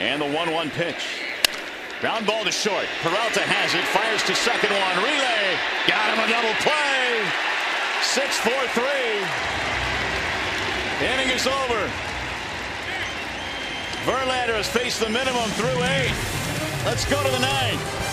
And the 1-1 pitch. Ground ball to short. Peralta has it. Fires to second one. Relay. Got him a double play. 6-4-3. Inning is over. Verlander has faced the minimum through eight. Let's go to the ninth.